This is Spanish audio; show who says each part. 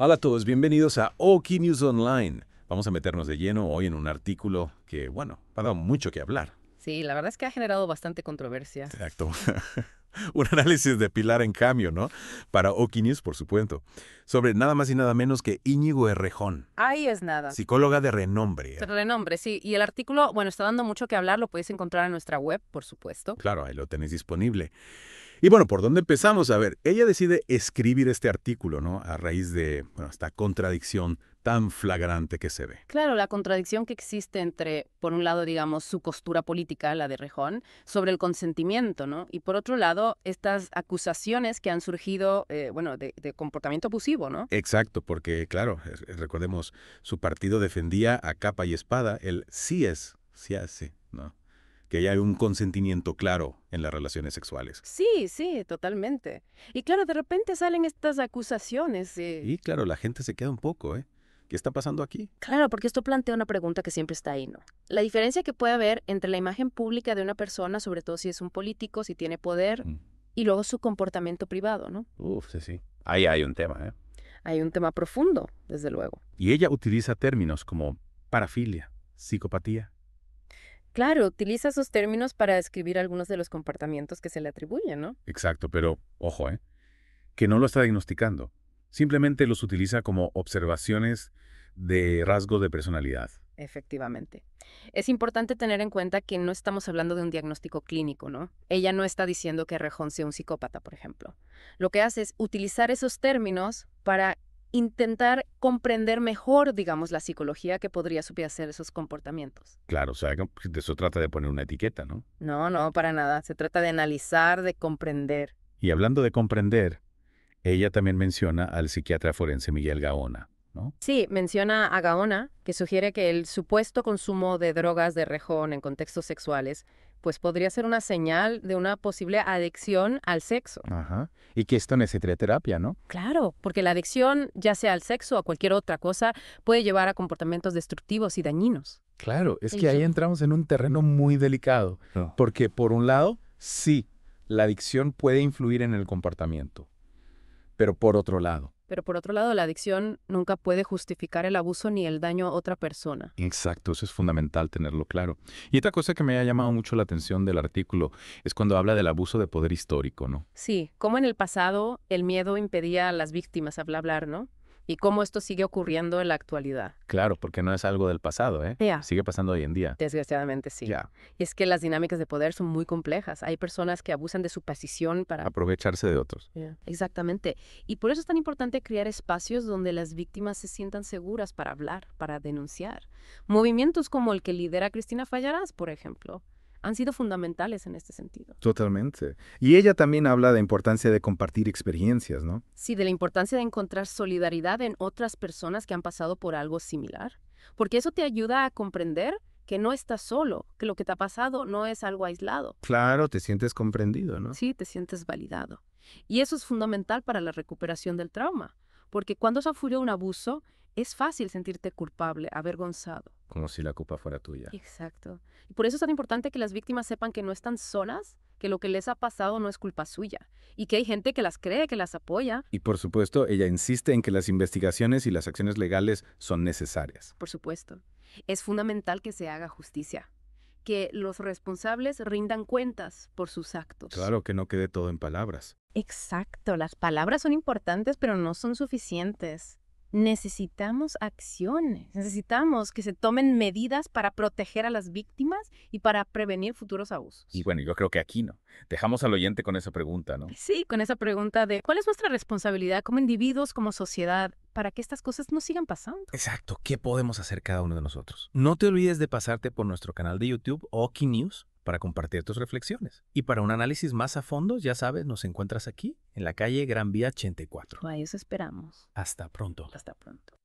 Speaker 1: Hola a todos, bienvenidos a Oki News Online. Vamos a meternos de lleno hoy en un artículo que, bueno, ha dado mucho que hablar.
Speaker 2: Sí, la verdad es que ha generado bastante controversia.
Speaker 1: Exacto. un análisis de Pilar en cambio, ¿no? Para Oki News, por supuesto. Sobre nada más y nada menos que Íñigo Errejón.
Speaker 2: Ahí es nada.
Speaker 1: Psicóloga de renombre.
Speaker 2: De renombre, sí. Y el artículo, bueno, está dando mucho que hablar, lo podéis encontrar en nuestra web, por supuesto.
Speaker 1: Claro, ahí lo tenéis disponible. Y bueno, ¿por dónde empezamos? A ver, ella decide escribir este artículo, ¿no? A raíz de, bueno, esta contradicción tan flagrante que se ve.
Speaker 2: Claro, la contradicción que existe entre, por un lado, digamos, su postura política, la de Rejón, sobre el consentimiento, ¿no? Y por otro lado, estas acusaciones que han surgido, eh, bueno, de, de, comportamiento abusivo, ¿no?
Speaker 1: Exacto, porque, claro, recordemos, su partido defendía a capa y espada el sí es, sí hace, ¿no? Que haya un consentimiento claro en las relaciones sexuales.
Speaker 2: Sí, sí, totalmente. Y claro, de repente salen estas acusaciones.
Speaker 1: Y claro, la gente se queda un poco, ¿eh? ¿Qué está pasando aquí?
Speaker 2: Claro, porque esto plantea una pregunta que siempre está ahí, ¿no? La diferencia que puede haber entre la imagen pública de una persona, sobre todo si es un político, si tiene poder, mm. y luego su comportamiento privado, ¿no?
Speaker 1: Uf, sí, sí. Ahí hay un tema, ¿eh?
Speaker 2: Hay un tema profundo, desde luego.
Speaker 1: Y ella utiliza términos como parafilia, psicopatía,
Speaker 2: Claro, utiliza esos términos para describir algunos de los comportamientos que se le atribuyen, ¿no?
Speaker 1: Exacto, pero ojo, ¿eh? Que no lo está diagnosticando. Simplemente los utiliza como observaciones de rasgo de personalidad.
Speaker 2: Efectivamente. Es importante tener en cuenta que no estamos hablando de un diagnóstico clínico, ¿no? Ella no está diciendo que Rejón sea un psicópata, por ejemplo. Lo que hace es utilizar esos términos para intentar comprender mejor, digamos, la psicología que podría subyacer esos comportamientos.
Speaker 1: Claro, o sea, de eso trata de poner una etiqueta, ¿no?
Speaker 2: No, no, para nada. Se trata de analizar, de comprender.
Speaker 1: Y hablando de comprender, ella también menciona al psiquiatra forense Miguel Gaona, ¿no?
Speaker 2: Sí, menciona a Gaona, que sugiere que el supuesto consumo de drogas de rejón en contextos sexuales pues podría ser una señal de una posible adicción al sexo.
Speaker 1: Ajá. Y que esto necesitaría terapia, ¿no?
Speaker 2: Claro, porque la adicción, ya sea al sexo o a cualquier otra cosa, puede llevar a comportamientos destructivos y dañinos.
Speaker 1: Claro, es que ahí entramos en un terreno muy delicado, porque por un lado, sí, la adicción puede influir en el comportamiento, pero por otro lado,
Speaker 2: pero por otro lado, la adicción nunca puede justificar el abuso ni el daño a otra persona.
Speaker 1: Exacto, eso es fundamental tenerlo claro. Y otra cosa que me ha llamado mucho la atención del artículo es cuando habla del abuso de poder histórico, ¿no?
Speaker 2: Sí, como en el pasado el miedo impedía a las víctimas hablar, ¿no? Y cómo esto sigue ocurriendo en la actualidad.
Speaker 1: Claro, porque no es algo del pasado, ¿eh? Sigue pasando hoy en día.
Speaker 2: Desgraciadamente sí. Y es que las dinámicas de poder son muy complejas. Hay personas que abusan de su posición para...
Speaker 1: Aprovecharse de otros.
Speaker 2: Exactamente. Y por eso es tan importante crear espacios donde las víctimas se sientan seguras para hablar, para denunciar. Movimientos como el que lidera Cristina Fallarás, por ejemplo han sido fundamentales en este sentido.
Speaker 1: Totalmente. Y ella también habla de la importancia de compartir experiencias, ¿no?
Speaker 2: Sí, de la importancia de encontrar solidaridad en otras personas que han pasado por algo similar, porque eso te ayuda a comprender que no estás solo, que lo que te ha pasado no es algo aislado.
Speaker 1: Claro, te sientes comprendido, ¿no?
Speaker 2: Sí, te sientes validado. Y eso es fundamental para la recuperación del trauma, porque cuando se sufrió un abuso, es fácil sentirte culpable, avergonzado.
Speaker 1: Como si la culpa fuera tuya.
Speaker 2: Exacto. Y por eso es tan importante que las víctimas sepan que no están solas, que lo que les ha pasado no es culpa suya y que hay gente que las cree, que las apoya.
Speaker 1: Y por supuesto, ella insiste en que las investigaciones y las acciones legales son necesarias.
Speaker 2: Por supuesto. Es fundamental que se haga justicia, que los responsables rindan cuentas por sus actos.
Speaker 1: Claro, que no quede todo en palabras.
Speaker 2: Exacto, las palabras son importantes, pero no son suficientes necesitamos acciones, necesitamos que se tomen medidas para proteger a las víctimas y para prevenir futuros abusos.
Speaker 1: Y bueno, yo creo que aquí no. Dejamos al oyente con esa pregunta, ¿no?
Speaker 2: Sí, con esa pregunta de cuál es nuestra responsabilidad como individuos, como sociedad, para que estas cosas no sigan pasando.
Speaker 1: Exacto, ¿qué podemos hacer cada uno de nosotros? No te olvides de pasarte por nuestro canal de YouTube, Oki News, para compartir tus reflexiones. Y para un análisis más a fondo, ya sabes, nos encuentras aquí, en la calle Gran Vía 84.
Speaker 2: Ahí os esperamos.
Speaker 1: Hasta pronto.
Speaker 2: Hasta pronto.